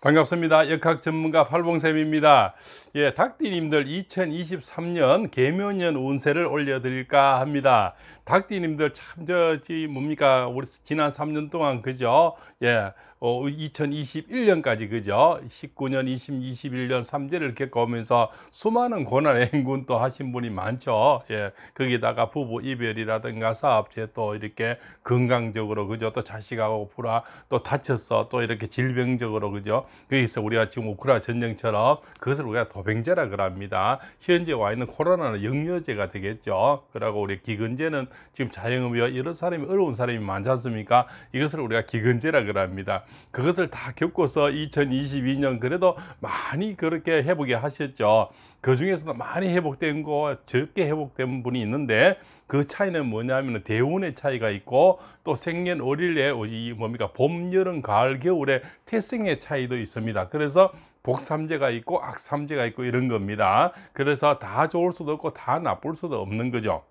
반갑습니다. 역학 전문가 팔봉쌤입니다. 예, 닭띠님들 2023년 개묘년 운세를 올려드릴까 합니다. 닭띠님들 참, 저, 지, 뭡니까, 우리 지난 3년 동안, 그죠? 예, 어, 2021년까지, 그죠? 19년, 20, 21년 3제를 겪어오면서 수많은 고난의 행군 또 하신 분이 많죠. 예, 거기다가 부부 이별이라든가 사업체 또 이렇게 건강적으로, 그죠? 또 자식하고 불화, 또 다쳤어, 또 이렇게 질병적으로, 그죠? 거기서 우리가 지금 우크라 전쟁처럼 그것을 우리가 도병제라 그럽니다. 현재 와 있는 코로나는 영여제가 되겠죠. 그리고 우리 기근제는 지금 자영업이와 이런 사람이 어려운 사람이 많지 않습니까? 이것을 우리가 기근제라 그럽니다. 그것을 다 겪고서 2022년 그래도 많이 그렇게 회복이 하셨죠. 그 중에서도 많이 회복된 거 적게 회복된 분이 있는데 그 차이는 뭐냐면 대운의 차이가 있고 또 생년 월일에 이 뭡니까? 봄 여름 가을 겨울에 태생의 차이도 있습니다. 그래서 복삼재가 있고 악삼재가 있고 이런 겁니다. 그래서 다 좋을 수도 없고 다 나쁠 수도 없는 거죠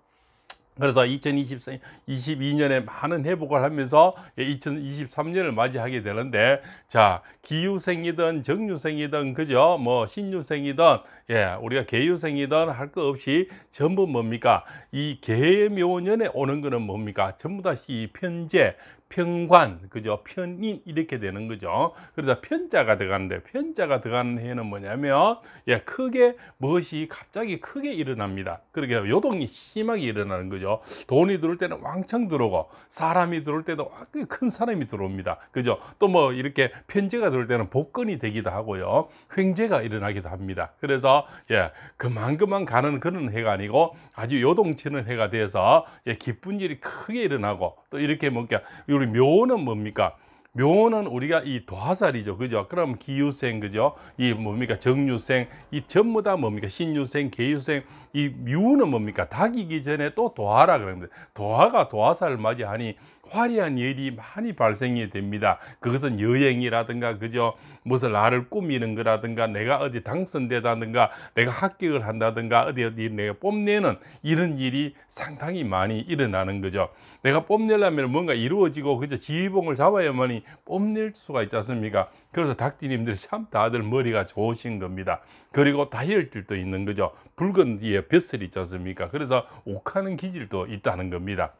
그래서 2022년에 많은 회복을 하면서 2023년을 맞이하게 되는데 자 기유생이든 정유생이든 그죠? 뭐 신유생이든 예 우리가 개유생이든 할거 없이 전부 뭡니까? 이 개묘년에 오는 거는 뭡니까? 전부 다 이 편제 편관, 그죠? 편인 이렇게 되는 거죠. 그래서 편자가 들어가는데 편자가 들어가는 해는 뭐냐면 예, 크게 무엇이 갑자기 크게 일어납니다. 그러게 요동이 심하게 일어나는 거죠. 돈이 들어올 때는 왕창 들어오고 사람이 들어올 때도 큰 사람이 들어옵니다. 그죠? 또 뭐 이렇게 편제가 들어올 때는 복권이 되기도 하고요. 횡재가 일어나기도 합니다. 그래서 예, 그만그만 가는 그런 해가 아니고 아주 요동치는 해가 돼서 예, 기쁜 일이 크게 일어나고 또 이렇게 뭔가 우리 묘는 뭡니까? 묘는 우리가 이 도화살이죠. 그죠? 그럼 기유생, 그죠? 이 뭡니까? 정유생, 이 전부 다 뭡니까? 신유생, 개유생, 이 묘는 뭡니까? 닭이기 전에 또 도화라 그러는데, 도화가 도화살을 맞이하니 화려한 일이 많이 발생이 됩니다. 그것은 여행이라든가 그죠? 무슨 나를 꾸미는 거라든가 내가 어디 당선되다든가 내가 합격을 한다든가 어디 어디 내가 뽐내는 이런 일이 상당히 많이 일어나는 거죠. 내가 뽐내려면 뭔가 이루어지고 그죠? 지휘봉을 잡아야만이 뽐낼 수가 있지 않습니까? 그래서 닭띠님들 참 다들 머리가 좋으신 겁니다. 그리고 다이얼들도 있는 거죠. 붉은 뒤에 벼슬이 있지 않습니까? 그래서 옥하는 기질도 있다는 겁니다.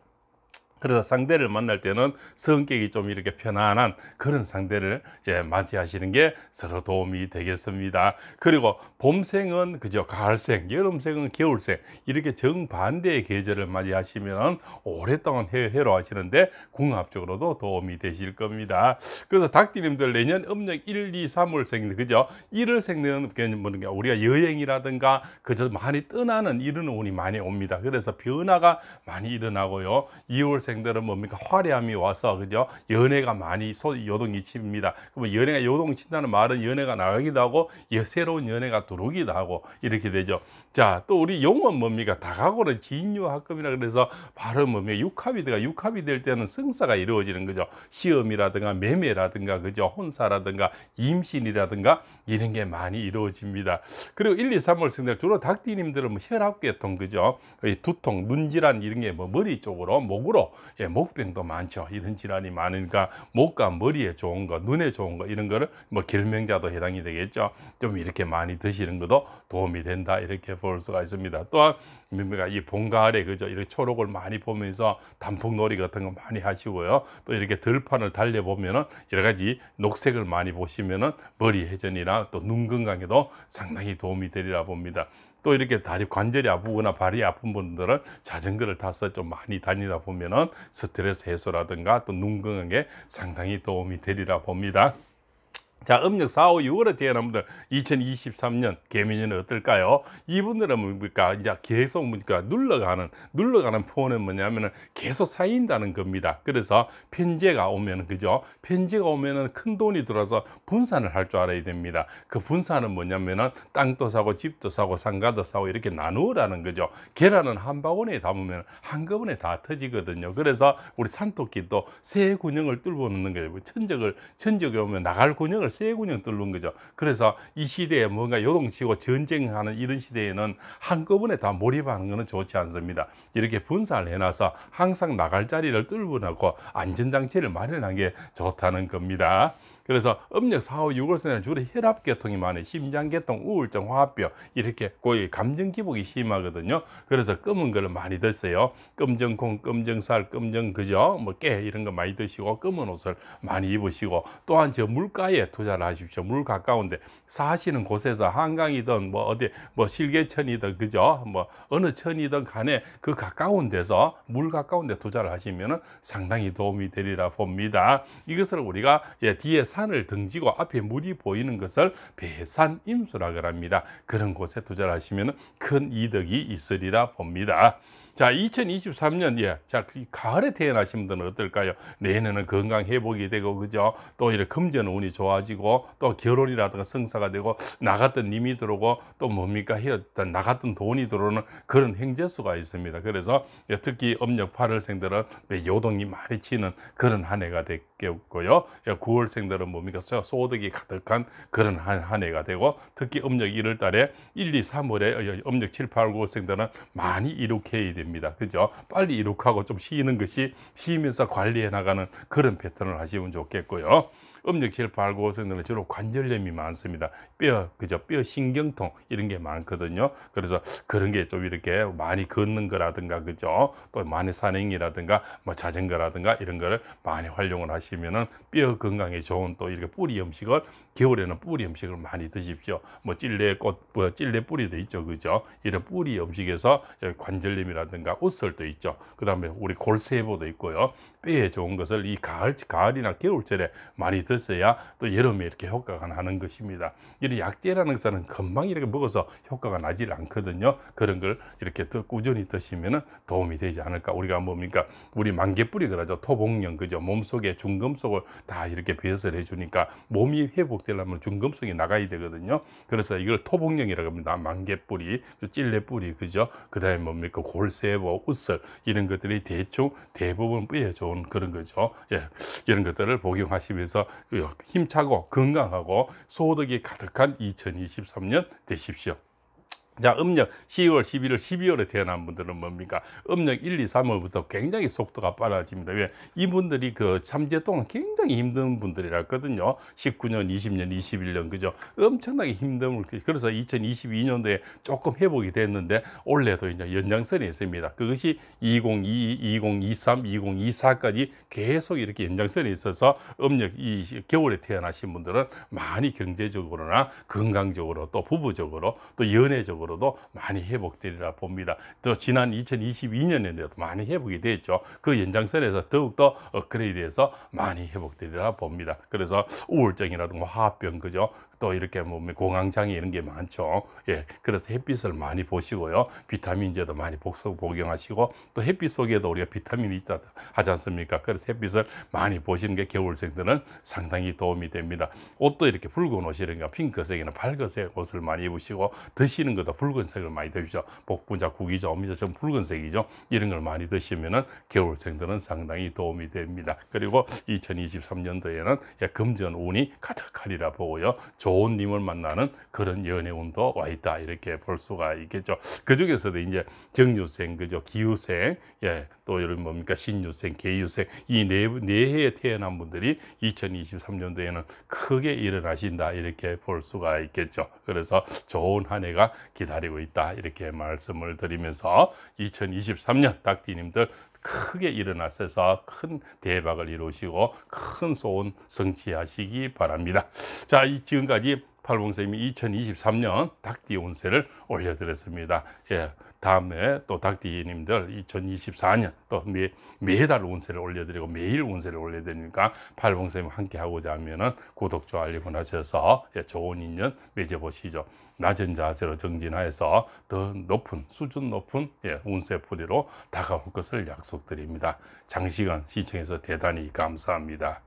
그래서 상대를 만날 때는 성격이 좀 이렇게 편안한 그런 상대를 예, 맞이하시는 게 서로 도움이 되겠습니다. 그리고 봄생은 그죠 가을생, 여름생은 겨울생 이렇게 정반대의 계절을 맞이하시면 오랫동안 해외로 하시는데 궁합적으로도 도움이 되실 겁니다. 그래서 닭띠님들 내년 음력 1, 2, 3월생 그죠 1월생은 뭐 우리가 여행이라든가 그저 많이 떠나는 이런 운이 많이 옵니다. 그래서 변화가 많이 일어나고요. 2월생 학생들은 뭡니까 화려함이 와서 그죠 연애가 많이 소 요동이 칩니다. 그러면 연애가 요동친다는 말은 연애가 나가기도 하고 새로운 연애가 들어오기도 하고 이렇게 되죠. 자, 또 우리 용은 뭡니까? 다가고는 진유학급이라 그래서 바로 뭡니까? 육합이 가 육합이 될 때는 성사가 이루어지는 거죠. 시험이라든가 매매라든가 그죠? 혼사라든가 임신이라든가 이런 게 많이 이루어집니다. 그리고 1, 2, 3월생들 주로 닭띠님들은 뭐 혈압계통 그죠? 두통, 눈질환 이런 게 뭐 머리 쪽으로 목으로 예, 목병도 많죠. 이런 질환이 많으니까 목과 머리에 좋은 거, 눈에 좋은 거 이런 거를 뭐 결명자도 해당이 되겠죠. 좀 이렇게 많이 드시는 것도 도움이 된다. 이렇게 볼 수가 있습니다. 또한 이 봄가을에 그죠 이렇게 초록을 많이 보면서 단풍놀이 같은 거 많이 하시고요. 또 이렇게 들판을 달려 보면은 여러 가지 녹색을 많이 보시면은 머리 회전이나 또 눈 건강에도 상당히 도움이 되리라 봅니다. 또 이렇게 다리 관절이 아프거나 발이 아픈 분들은 자전거를 타서 좀 많이 다니다 보면은 스트레스 해소라든가 또 눈 건강에 상당히 도움이 되리라 봅니다. 자, 음력 4, 5, 6월에 태어난 분들 2023년 개미년은 어떨까요? 이분들은 뭡니까? 이제 계속 뭡니까? 눌러가는, 눌러가는 폰은 뭐냐면은 계속 쌓인다는 겁니다. 그래서 편제가 오면, 그죠? 편제가 오면은 큰 돈이 들어서 분산을 할 줄 알아야 됩니다. 그 분산은 뭐냐면은 땅도 사고 집도 사고 상가도 사고 이렇게 나누라는 거죠. 계란은 한 바구니에 담으면 한꺼번에 다 터지거든요. 그래서 우리 산토끼도 새 군형을 뚫어 놓는 거예요. 천적을, 천적이 오면 나갈 군형을 세군형 뚫는 거죠. 그래서 이 시대에 뭔가 요동치고 전쟁하는 이런 시대에는 한꺼번에 다 몰입하는 것은 좋지 않습니다. 이렇게 분산을 해놔서 항상 나갈 자리를 뚫어놓고 안전장치를 마련한 게 좋다는 겁니다. 그래서 음력 4, 5, 6월생에는 주로 혈압계통이 많아요. 심장계통, 우울증, 화합병 이렇게 거의 감정기복이 심하거든요. 그래서 검은 거를 많이 드세요. 검정콩, 검정살, 검정 그죠? 뭐 깨 이런 거 많이 드시고 검은 옷을 많이 입으시고 또한 저 물가에 투자를 하십시오. 물 가까운데 사시는 곳에서 한강이든 뭐 어디 뭐 실개천이든 그죠? 뭐 어느 천이든 간에 그 가까운 데서 물 가까운 데 투자를 하시면은 상당히 도움이 되리라 봅니다. 이것을 우리가 예, 뒤에 산을 등지고 앞에 물이 보이는 것을 배산 임수라 합니다. 그런 곳에 투자를 하시면 큰 이득이 있으리라 봅니다. 자, 2023년, 예. 자, 그 가을에 태어나신 분들은 어떨까요? 내년에는 건강 회복이 되고, 그죠? 또 이렇게 금전 운이 좋아지고, 또 결혼이라든가 성사가 되고, 나갔던 님이 들어오고, 또 뭡니까? 해었던, 나갔던 돈이 들어오는 그런 행재수가 있습니다. 그래서 예, 특히 음력 8월생들은 요동이 많이 치는 그런 한 해가 됐 겠고요. 9월생들은 뭡니까? 소득이 가득한 그런 한, 한 해가 되고, 특히 음력 1월 달에 1, 2, 3월에 음력 7, 8, 9월생들은 많이 이룩해야. 됩니다. 그죠? 빨리 이룩하고 좀 쉬는 것이 쉬면서 관리해 나가는 그런 패턴을 하시면 좋겠고요. 음력 7, 8, 9호생들은 주로 관절염이 많습니다. 뼈, 그죠? 뼈 신경통 이런 게 많거든요. 그래서 그런 게 좀 이렇게 많이 걷는 거라든가, 그죠? 또 많이 산행이라든가, 뭐 자전거라든가 이런 거를 많이 활용을 하시면은 뼈 건강에 좋은 또 이렇게 뿌리 음식을 겨울에는 뿌리 음식을 많이 드십시오. 뭐 찔레 꽃, 뭐 찔레 뿌리도 있죠, 그죠? 이런 뿌리 음식에서 관절염이라든가 웃설도 있죠. 그 다음에 우리 골세보도 있고요. 뼈에 좋은 것을 이 가을, 가을이나 겨울철에 많이 드셔야 또 여름에 이렇게 효과가 나는 것입니다. 이런 약재라는 것은 금방 이렇게 먹어서 효과가 나질 않거든요. 그런 걸 이렇게 더 꾸준히 드시면 도움이 되지 않을까. 우리가 뭡니까? 우리 만개뿌리 그러죠. 토복령, 그죠? 몸속에 중금속을 다 이렇게 배설을 해주니까 몸이 회복되 려면 중금속이 나가야 되거든요. 그래서 이걸 토복령이라고 합니다. 만개뿌리, 그 찔레뿌리, 그죠? 그 다음에 뭡니까? 골세보, 웃설, 이런 것들이 대충 대부분 뼈에 좋은 그런 거죠. 예. 이런 것들을 복용하시면서 힘차고 건강하고 소득이 가득한 2023년 되십시오. 자, 음력 10월, 11월, 12월에 태어난 분들은 뭡니까? 음력 1, 2, 3월부터 굉장히 속도가 빨라집니다. 왜? 이분들이 그 3재 동안 굉장히 힘든 분들이라거든요. 19년, 20년, 21년, 그죠? 엄청나게 힘든, 그래서 2022년도에 조금 회복이 됐는데, 올해도 이제 연장선이 있습니다. 그것이 2022, 2023, 2024까지 계속 이렇게 연장선이 있어서 음력 이 겨울에 태어나신 분들은 많이 경제적으로나 건강적으로 또 부부적으로 또 연애적으로 쪽으로도 많이 회복되리라 봅니다. 또 지난 2022년에도 많이 회복이 됐죠. 그 연장선에서 더욱더 업그레이드해서 많이 회복되리라 봅니다. 그래서 우울증이라든가 화합병 그죠? 또 이렇게 뭐 공황장애 이런 게 많죠. 예, 그래서 햇빛을 많이 보시고요. 비타민제도 많이 복속 복용하시고 또 햇빛 속에도 우리가 비타민이 있다 하지 않습니까? 그래서 햇빛을 많이 보시는 게 겨울생들은 상당히 도움이 됩니다. 옷도 이렇게 붉은 옷이라든가 핑크색이나 밝은색 옷을 많이 입으시고 드시는 것도 붉은색을 많이 드시죠. 복분자, 구기자, 어미자 전 붉은색이죠. 이런 걸 많이 드시면은 겨울생들은 상당히 도움이 됩니다. 그리고 2023년도에는 예, 금전 운이 가득하리라 보고요. 좋은 님을 만나는 그런 연애운도 와 있다. 이렇게 볼 수가 있겠죠. 그 중에서도 이제 정유생 그죠? 기유생 예 또 이런 뭡니까? 신유생 개유생. 이네 네 해에 태어난 분들이 2023년도에는 크게 일어나신다. 이렇게 볼 수가 있겠죠. 그래서 좋은 한 해가 기다리고 있다. 이렇게 말씀을 드리면서 2023년 닭띠님들 크게 일어나셔서 큰 대박을 이루시고 큰 소원 성취하시기 바랍니다. 자, 지금까지 팔봉쌤이 2023년 닭띠 운세를 올려드렸습니다. 예, 다음에 또 닭띠님들 2024년 또 매, 매달 운세를 올려드리고 매일 운세를 올려드리니까 팔봉쌤이 함께 하고자 하면은 구독, 좋아요, 알림 하셔서 예, 좋은 인연 맺어보시죠. 낮은 자세로 정진하여서 더 높은 수준 높은 예, 운세풀이로 다가올 것을 약속드립니다. 장시간 시청해서 대단히 감사합니다.